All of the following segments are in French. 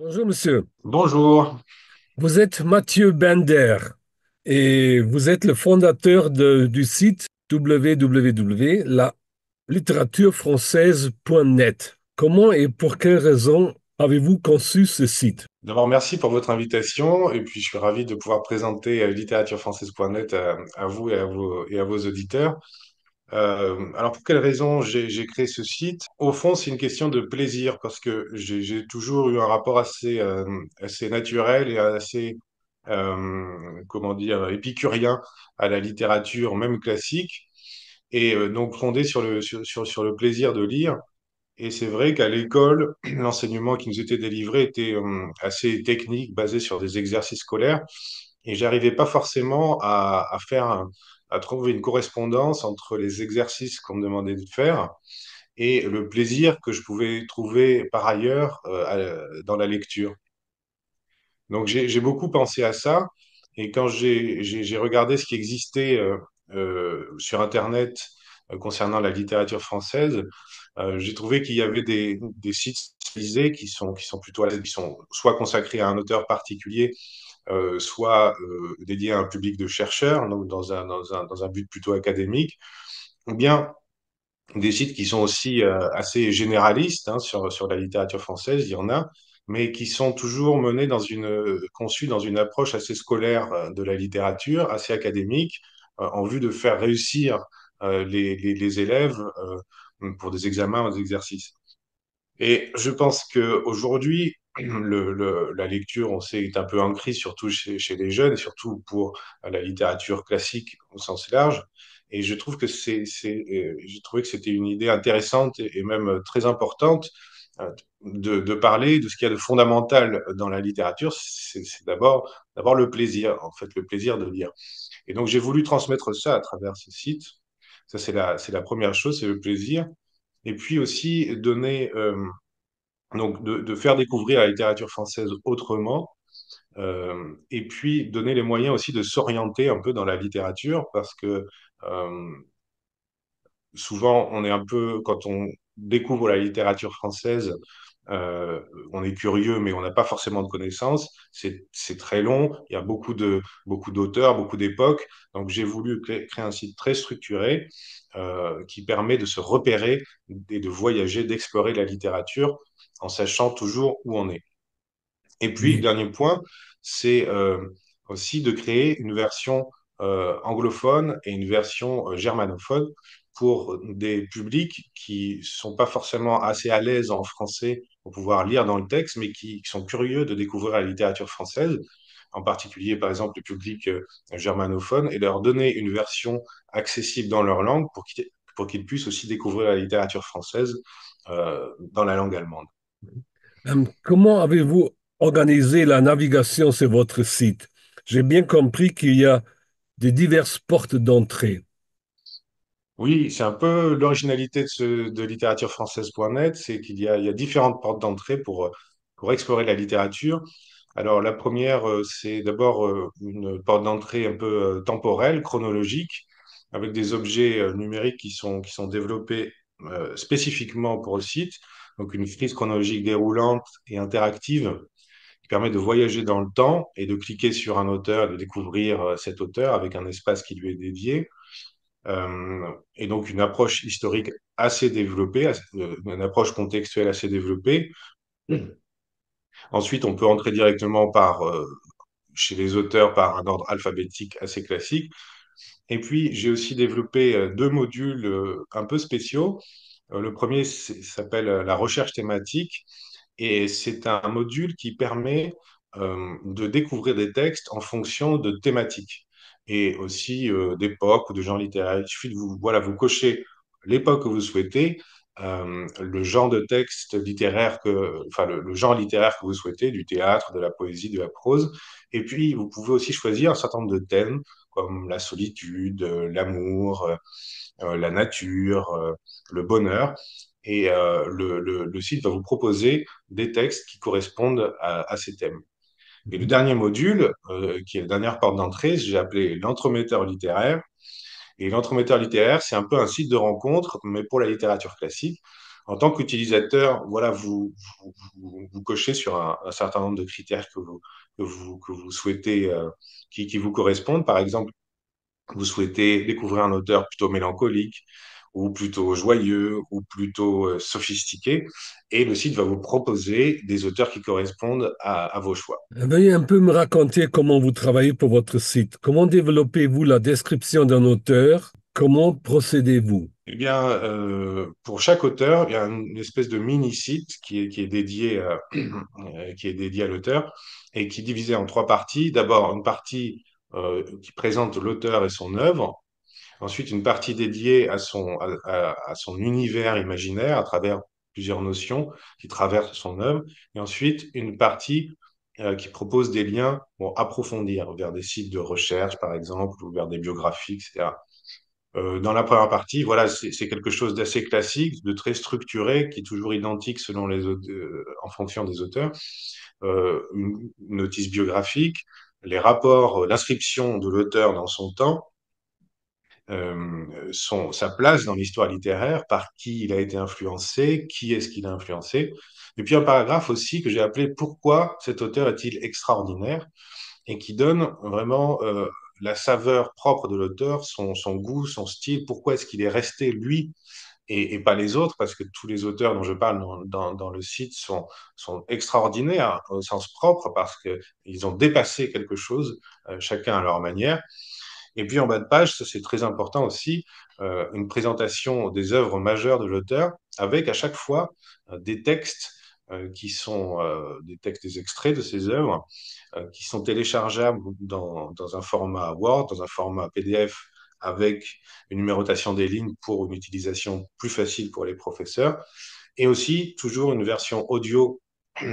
Bonjour monsieur, Bonjour. vous êtes Mathieu Bender et vous êtes le fondateur de- du site www.lalittératurefrançaise.net. Comment et pour quelles raisons avez-vous conçu ce site? D'abord, merci pour votre invitation et puis je suis ravi de pouvoir présenter euh, littératureFrançaise.net à, à vous et à vos, et à vos auditeurs. Euh, alors, pour quelles raisons j'ai créé ce site? Au fond, c'est une question de plaisir parce que j'ai toujours eu un rapport assez, euh, assez naturel et assez, euh, comment dire, épicurien à la littérature, même classique, et donc fondé sur le, sur, sur, le plaisir de lire. Et c'est vrai qu'à l'école, l'enseignement qui nous était délivré était assez technique, basé sur des exercices scolaires, et j'arrivais pas forcément à, à faire, à trouver une correspondance entre les exercices qu'on me demandait de faire et le plaisir que je pouvais trouver par ailleurs euh, dans la lecture. Donc j'ai beaucoup pensé à ça, et quand j'ai regardé ce qui existait euh, euh, sur Internet concernant la littérature française, j'ai trouvé qu'il y avait des, des sites spécialisés qui sont, qui sont plutôt qui sont soit consacrés à un auteur particulier, euh, soit euh, dédiés à un public de chercheurs, donc dans un, dans un, dans un but plutôt académique, ou bien des sites qui sont aussi euh, assez généralistes hein, sur, sur la littérature française, il y en a, mais qui sont toujours menés dans une, euh, conçus dans une approche assez scolaire de la littérature, assez académique, en vue de faire réussir les, les, les élèves pour des examens, des exercices. Et je pense qu'aujourd'hui, la lecture, on sait, est un peu en crise, surtout chez, les jeunes, et surtout pour la littérature classique au sens large. Et je trouve que c'est, euh, j'ai trouvé que c'était une idée intéressante et, même très importante euh, de, parler de ce qu'il y a de fondamental dans la littérature. C'est, d'abord, d'abord le plaisir, en fait, le plaisir de lire. Et donc, j'ai voulu transmettre ça à travers ce site. Ça, c'est la, première chose, c'est le plaisir. Et puis aussi donner, euh, donc de, faire découvrir la littérature française autrement, euh, et puis donner les moyens aussi de s'orienter un peu dans la littérature, parce que euh, souvent on est un peu, quand on découvre la littérature française, euh, on est curieux, mais on n'a pas forcément de connaissances. C'est très long, il y a beaucoup de beaucoup d'auteurs, beaucoup d'époques. Donc j'ai voulu créer, créer, un site très structuré euh, qui permet de se repérer et de voyager, d'explorer la littérature en sachant toujours où on est. Et puis, dernier point, c'est euh, aussi de créer une version anglophone et une version germanophone pour des publics qui sont pas forcément assez à l'aise en français pouvoir lire dans le texte, mais qui, sont curieux de découvrir la littérature française, en particulier, par exemple, le public euh, germanophone, et leur donner une version accessible dans leur langue pour qu'ils puissent aussi découvrir la littérature française euh, dans la langue allemande. Euh, comment avez-vous organisé la navigation sur votre site? J'ai bien compris qu'il y a des diverses portes d'entrée. Oui, c'est un peu l'originalité de, ce, de littératurefrançaise.net, c'est qu'il y a, différentes portes d'entrée pour, explorer la littérature. Alors, la première, euh, c'est d'abord euh, une porte d'entrée un peu euh, temporelle, chronologique, avec des objets numériques qui sont, développés spécifiquement pour le site. Donc, une frise chronologique déroulante et interactive qui permet de voyager dans le temps et de cliquer sur un auteur, de découvrir cet auteur avec un espace qui lui est dédié. Euh, et donc une approche historique assez développée, euh, une approche contextuelle assez développée. Ensuite, on peut entrer directement par, euh, chez les auteurs par un ordre alphabétique assez classique. Et puis, j'ai aussi développé deux modules un peu spéciaux. Le premier s'appelle la recherche thématique et c'est un module qui permet de découvrir des textes en fonction de thématiques et aussi euh, d'époques ou de genres littéraires. Il suffit de vous, voilà, vous cochez l'époque que vous souhaitez, euh, le genre de texte littéraire que, enfin, le, genre littéraire que vous souhaitez, du théâtre, de la poésie, de la prose. Et puis, vous pouvez aussi choisir un certain nombre de thèmes comme la solitude, euh, l'amour, la nature, le bonheur. Et le, site va vous proposer des textes qui correspondent à ces thèmes. Et le dernier module, euh, qui est la dernière porte d'entrée, j'ai appelé l'entremetteur littéraire. Et l'entremetteur littéraire, c'est un peu un site de rencontre, mais pour la littérature classique. En tant qu'utilisateur, voilà, vous, vous, cochez sur un, un, certain nombre de critères que vous, que vous, que vous souhaitez, euh, qui, qui vous correspondent. Par exemple, vous souhaitez découvrir un auteur plutôt mélancolique ou plutôt joyeux ou plutôt euh, sophistiqué. Et le site va vous proposer des auteurs qui correspondent à, à vos choix. Veuillez un peu me raconter comment vous travaillez pour votre site. Comment développez-vous la description d'un auteur? Comment procédez-vous? Eh bien, euh, pour chaque auteur, il y a une espèce de mini-site qui est, qui est dédié, à, qui est dédié à l'auteur et qui est divisé en trois parties. D'abord, une partie euh, qui présente l'auteur et son œuvre. Ensuite, une partie dédiée à son, à, son univers imaginaire à travers plusieurs notions qui traversent son œuvre. Et ensuite, une partie euh, qui propose des liens pour approfondir vers des sites de recherche, par exemple, ou vers des biographies, etc. Euh, dans la première partie, voilà, c'est quelque chose d'assez classique, de très structuré, qui est toujours identique selon les euh, en fonction des auteurs. Une notice biographique, les rapports, l'inscription de l'auteur dans son temps, euh, son, sa place dans l'histoire littéraire, par qui il a été influencé, qui est-ce qu'il a influencé. Et puis un paragraphe aussi que j'ai appelé Pourquoi cet auteur est-il extraordinaire? et qui donne vraiment euh, la saveur propre de l'auteur, son, goût, son style, pourquoi est-ce qu'il est resté lui et, pas les autres, parce que tous les auteurs dont je parle dans, le site sont, sont, extraordinaires au sens propre, parce qu'ils ont dépassé quelque chose, euh, chacun à leur manière. Et puis en bas de page, ça c'est très important aussi, euh, une présentation des œuvres majeures de l'auteur, avec à chaque fois euh, des textes euh, qui sont des textes, des extraits de ces œuvres, qui sont téléchargeables dans, dans, un format Word, dans un format PDF, avec une numérotation des lignes pour une utilisation plus facile pour les professeurs, et aussi toujours une version audio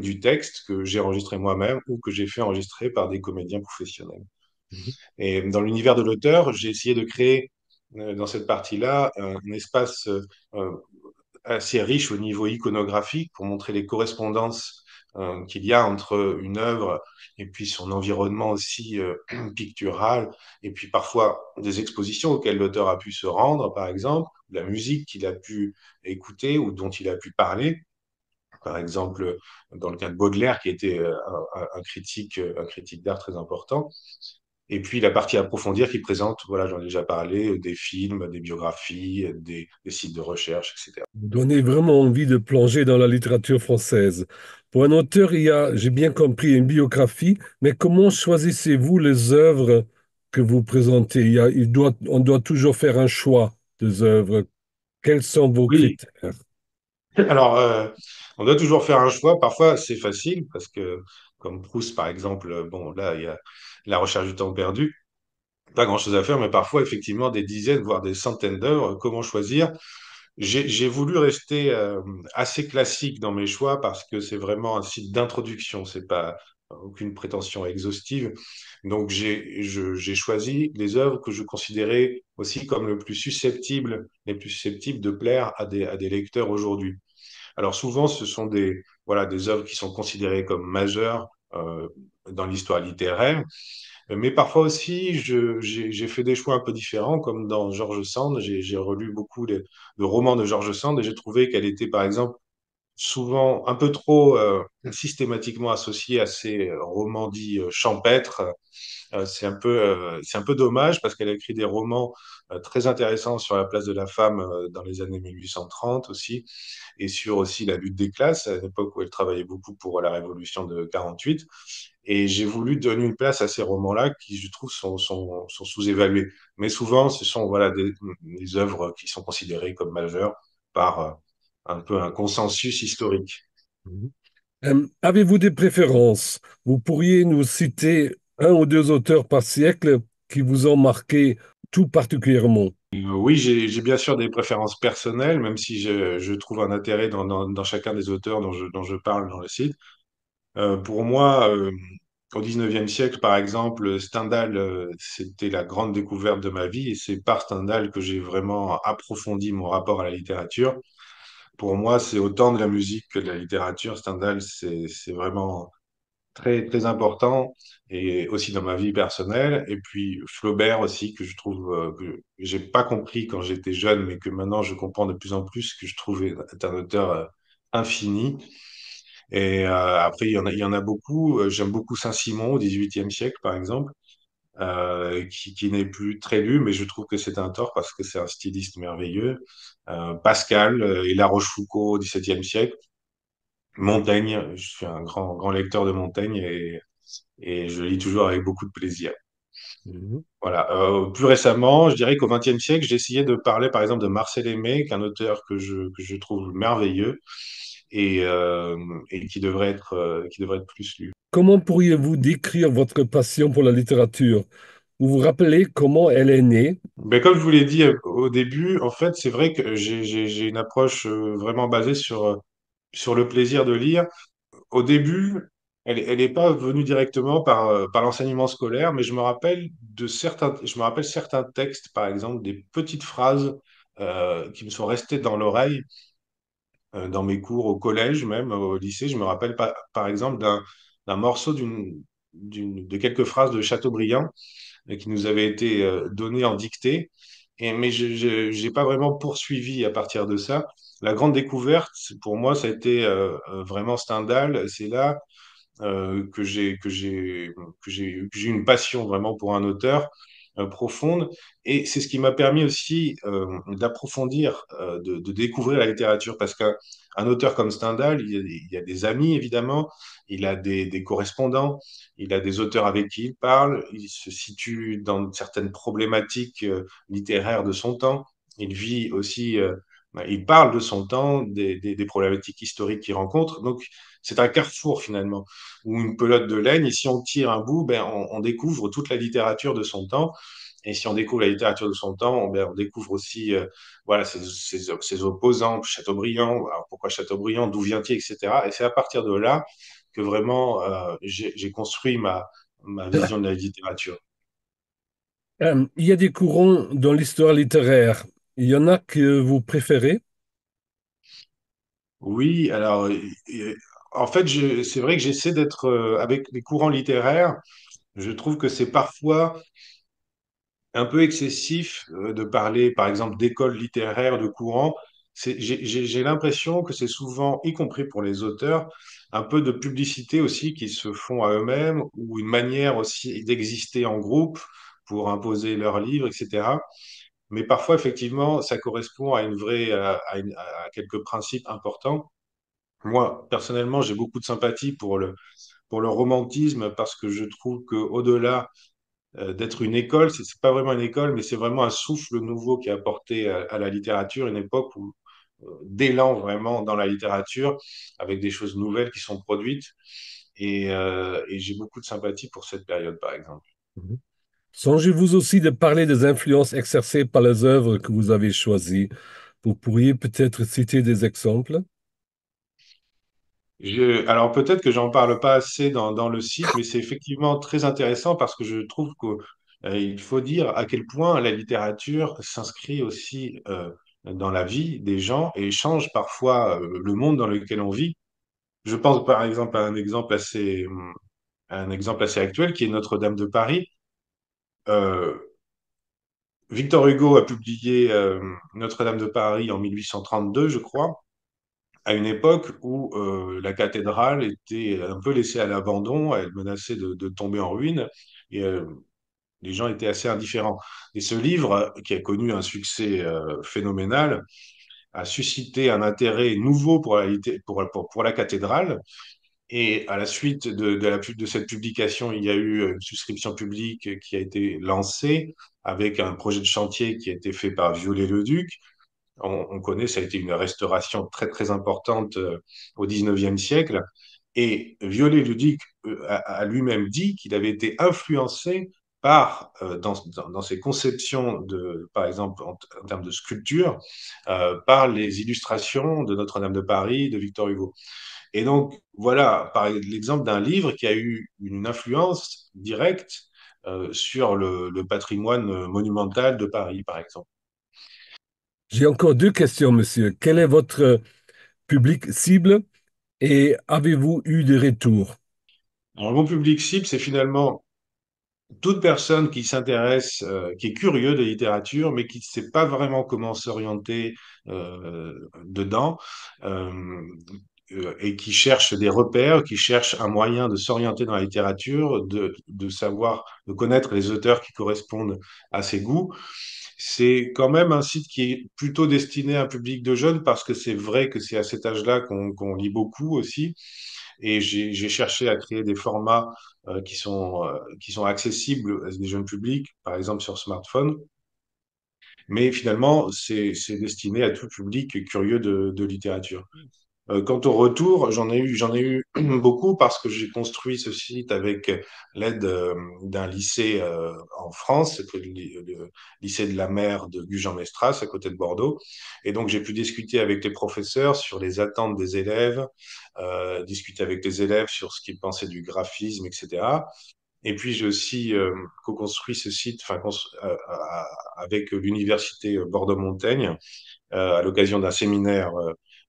du texte que j'ai enregistré moi-même ou que j'ai fait enregistrer par des comédiens professionnels. Mmh. Et dans l'univers de l'auteur, j'ai essayé de créer euh, dans cette partie-là un, espace euh, assez riche au niveau iconographique pour montrer les correspondances euh, qu'il y a entre une œuvre et puis son environnement aussi euh, pictural, et puis parfois des expositions auxquelles l'auteur a pu se rendre, par exemple, la musique qu'il a pu écouter ou dont il a pu parler. Par exemple, dans le cas de Baudelaire, qui était euh, un critique, un critique d'art très important, et puis la partie approfondir qui présente, voilà, j'en ai déjà parlé, des films, des biographies, des, des, sites de recherche, etc. Vous donnez vraiment envie de plonger dans la littérature française. Pour un auteur, il y a, j'ai bien compris, une biographie, mais comment choisissez-vous les œuvres que vous présentez? Il, y a, il doit, On doit toujours faire un choix des œuvres. Quels sont vos oui. critères? Alors, euh, on doit toujours faire un choix. Parfois, c'est facile parce que, comme Proust, par exemple, bon, là, il y a la recherche du temps perdu. Pas grand-chose à faire, mais parfois, effectivement, des dizaines, voire des centaines d'œuvres. Comment choisir J'ai voulu rester euh, assez classique dans mes choix parce que c'est vraiment un site d'introduction. C'est pas aucune prétention exhaustive. Donc, j'ai choisi les œuvres que je considérais aussi comme le plus susceptibles, les plus susceptibles de plaire à des, à des lecteurs aujourd'hui. Alors, souvent, ce sont des, voilà, des œuvres qui sont considérées comme majeures euh, dans l'histoire littéraire. Mais parfois aussi, j'ai fait des choix un peu différents, comme dans George Sand. J'ai relu beaucoup de romans de George Sand et j'ai trouvé qu'elle était, par exemple, souvent un peu trop euh, systématiquement associée à ces romans dits euh, champêtres. Euh, c'est un peu, euh, un peu dommage parce qu'elle a écrit des romans euh, très intéressants sur la place de la femme dans les années 1830 aussi, et sur aussi la lutte des classes, à l'époque où elle travaillait beaucoup pour la Révolution de 48. Et j'ai voulu donner une place à ces romans-là qui, je trouve, sont, sont, sous-évalués. Mais souvent, ce sont voilà, des, des, œuvres qui sont considérées comme majeures par euh, un peu un consensus historique. Euh, Avez-vous des préférences? Vous pourriez nous citer un ou deux auteurs par siècle qui vous ont marqué tout particulièrement euh, Oui, j'ai bien sûr des préférences personnelles, même si je, je trouve un intérêt dans, dans, dans, chacun des auteurs dont je, dont je parle dans le site. Euh, pour moi, euh, au 19e siècle, par exemple, Stendhal, euh, c'était la grande découverte de ma vie et c'est par Stendhal que j'ai vraiment approfondi mon rapport à la littérature. Pour moi, c'est autant de la musique que de la littérature. Stendhal, c'est vraiment très, très important, et aussi dans ma vie personnelle. Et puis Flaubert aussi, que je trouve, euh, j'ai pas compris quand j'étais jeune, mais que maintenant je comprends de plus en plus, que je trouve est un auteur euh, infini. Et euh, après, il y en a, beaucoup. J'aime beaucoup Saint-Simon au XVIIIe siècle, par exemple, euh, qui, qui n'est plus très lu, mais je trouve que c'est un tort parce que c'est un styliste merveilleux. Euh, Pascal euh, et La Rochefoucauld au XVIIe siècle. Montaigne, je suis un grand, grand lecteur de Montaigne et, et je lis toujours avec beaucoup de plaisir. Mhm. Voilà. Euh, plus récemment, je dirais qu'au XXe siècle, j'ai essayé de parler, par exemple, de Marcel Aimé, qui est un auteur que je, que je trouve merveilleux et, euh, et qui devrait être, euh, qui devrait être plus lu. Comment pourriez-vous décrire votre passion pour la littérature? Vous vous rappelez comment elle est née? Mais comme je vous l'ai dit euh, au début, en fait, c'est vrai que j'ai, une approche vraiment basée sur, sur le plaisir de lire. Au début, elle, elle n'est pas venue directement par, par l'enseignement scolaire, mais je me rappelle de certains, je me rappelle certains textes, par exemple, des petites phrases euh, qui me sont restées dans l'oreille dans mes cours au collège, même au lycée. Je me rappelle par exemple d'un morceau de quelques phrases de Chateaubriand euh, qui nous avait été euh, donné en dictée. Mais je n'ai pas vraiment poursuivi à partir de ça. La grande découverte, pour moi, ça a été euh, euh, vraiment Stendhal. C'est là euh, que j'ai j'ai une passion vraiment pour un auteur euh, profonde. Et c'est ce qui m'a permis aussi euh, d'approfondir euh, de, découvrir la littérature. Parce qu'un un auteur comme Stendhal il il a des amis évidemment. Il a des, correspondants. Il a des auteurs avec qui il parle. Il se situe dans certaines problématiques euh, littéraires de son temps. Il vit aussi euh, bah, il parle de son temps, des, des, des problématiques historiques qu'il rencontre. Donc, c'est un carrefour finalement, ou une pelote de laine. Et si on tire un bout, ben, on, on découvre toute la littérature de son temps. Et si on découvre la littérature de son temps, ben, on découvre aussi euh, voilà, ses, ses, ses, opposants, Chateaubriand, alors pourquoi Chateaubriand, d'où vient-il, etc. Et c'est à partir de là que vraiment euh, j'ai construit ma, ma vision de la littérature. Euh, il y a des courants dans l'histoire littéraire. Il y en a que vous préférez? Oui, alors en fait, c'est vrai que j'essaie d'être euh, avec les courants littéraires. Je trouve que c'est parfois un peu excessif euh, de parler, par exemple, d'école littéraire, de courant. J'ai l'impression que c'est souvent, y compris pour les auteurs, un peu de publicité aussi qui se font à eux-mêmes ou une manière aussi d'exister en groupe pour imposer leurs livres, etc. Mais parfois, effectivement, ça correspond à une vraie, à quelques principes importants. Moi, personnellement, j'ai beaucoup de sympathie pour le, pour le romantisme parce que je trouve qu'au-delà euh, d'être une école, c'est c'est pas vraiment une école, mais c'est vraiment un souffle nouveau qui a apporté à, la littérature, une époque où euh, d'élan vraiment dans la littérature, avec des choses nouvelles qui sont produites. Et, euh, j'ai beaucoup de sympathie pour cette période, par exemple. Mhm. Songez-vous aussi de parler des influences exercées par les œuvres que vous avez choisies. Vous pourriez peut-être citer des exemples? Alors peut-être que j'en parle pas assez dans, le site, mais c'est effectivement très intéressant parce que je trouve qu'il faut dire à quel point la littérature s'inscrit aussi euh, dans la vie des gens et change parfois euh, le monde dans lequel on vit. Je pense par exemple à un exemple assez, un exemple assez actuel qui est Notre-Dame de Paris. Euh, Victor Hugo a publié euh, Notre-Dame de Paris en 1832, je crois. À une époque où euh, la cathédrale était un peu laissée à l'abandon, elle menaçait de, tomber en ruine, et euh, les gens étaient assez indifférents. Et ce livre, qui a connu un succès euh, phénoménal, a suscité un intérêt nouveau pour la, cathédrale. Et à la suite de, de, cette publication, il y a eu une souscription publique qui a été lancée avec un projet de chantier qui a été fait par Viollet-le-Duc on, on, connaît, ça a été une restauration très très importante euh, au 19e siècle. Et Viollet-le-Duc euh, a, lui-même dit qu'il avait été influencé par, euh, dans, ses conceptions, par exemple en, termes de sculpture, par les illustrations de Notre-Dame de Paris, de Victor Hugo. Et donc, voilà, par l'exemple d'un livre qui a eu une influence directe sur le patrimoine monumental de Paris, par exemple. J'ai encore deux questions, monsieur. Quel est votre public cible et avez-vous eu des retours? Alors, mon public cible, c'est finalement toute personne qui s'intéresse, euh, qui est curieux de littérature, mais qui ne sait pas vraiment comment s'orienter euh, dedans, euh, et qui cherche des repères, qui cherche un moyen de s'orienter dans la littérature, de, savoir, de connaître les auteurs qui correspondent à ses goûts. C'est quand même un site qui est plutôt destiné à un public de jeunes parce que c'est vrai que c'est à cet âge-là qu'on lit beaucoup aussi. Et j'ai cherché à créer des formats euh, qui sont, euh, qui sont accessibles à des jeunes publics, par exemple sur smartphone. Mais finalement, c'est destiné à tout public curieux de littérature. Euh, quant au retour, j'en ai eu, beaucoup parce que j'ai construit ce site avec l'aide euh, d'un lycée euh, en France, c'était le, lycée de la mer de Gujan-Mestras, à côté de Bordeaux. Et donc, j'ai pu discuter avec les professeurs sur les attentes des élèves, discuter avec les élèves sur ce qu'ils pensaient du graphisme, etc. Et puis, j'ai aussi co-construit ce site avec l'université Bordeaux-Montaigne à l'occasion d'un séminaire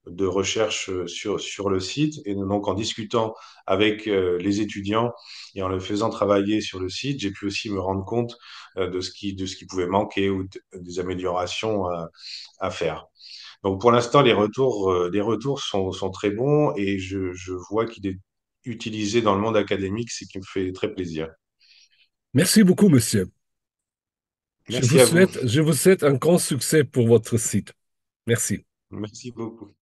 de recherche euh, sur, sur le site. Et donc, en discutant avec euh, les étudiants et en le faisant travailler sur le site, j'ai pu aussi me rendre compte euh, de ce qui, de ce qui pouvait manquer ou des améliorations à, à faire. Donc, pour l'instant, les retours, euh, les retours sont, sont très bons et je, je vois qu'il est utilisé dans le monde académique, ce qui me fait très plaisir. Merci beaucoup, monsieur. Je vous. souhaite, je vous souhaite un grand succès pour votre site. Merci. Merci beaucoup.